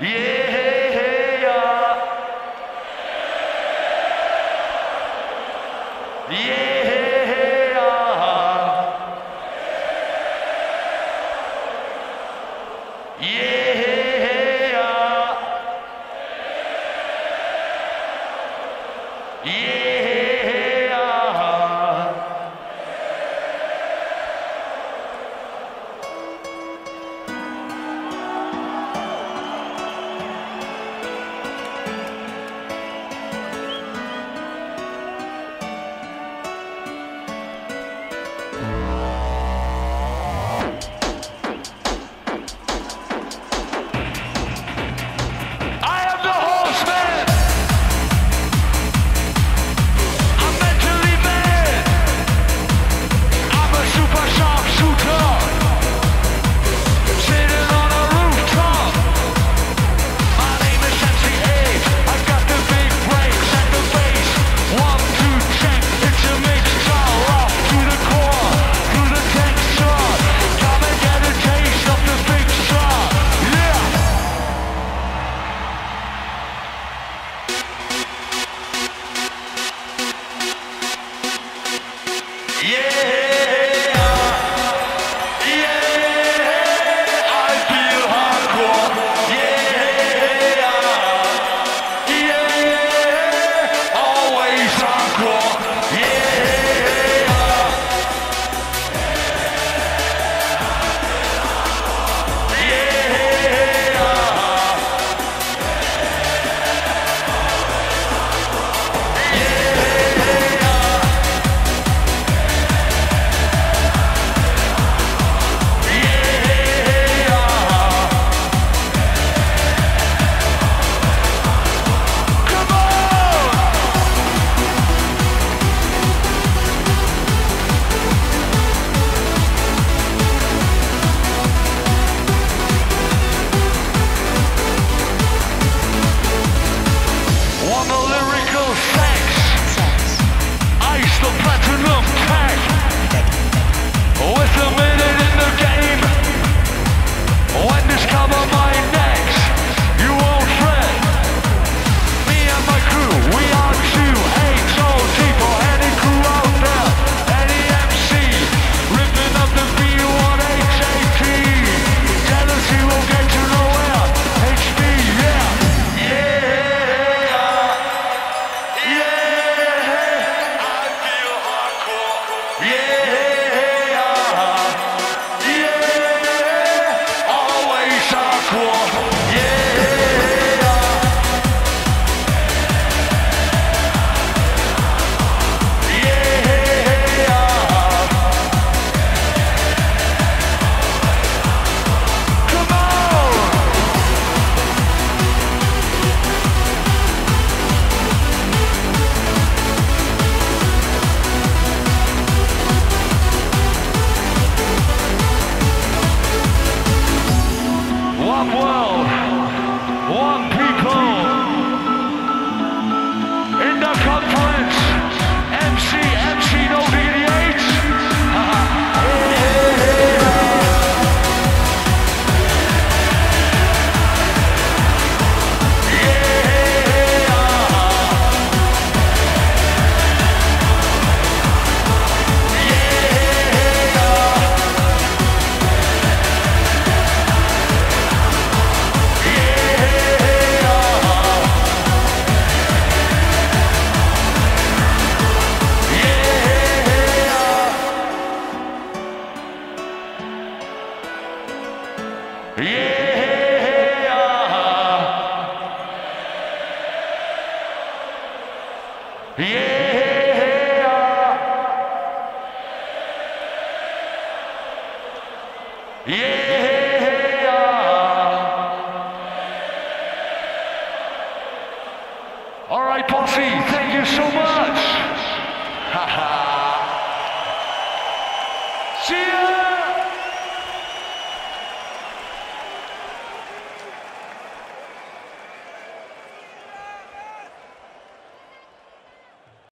Yeah! Yeah! Yeah. Yeah! world, one people. Yeah. All right, Posse, thank you so much.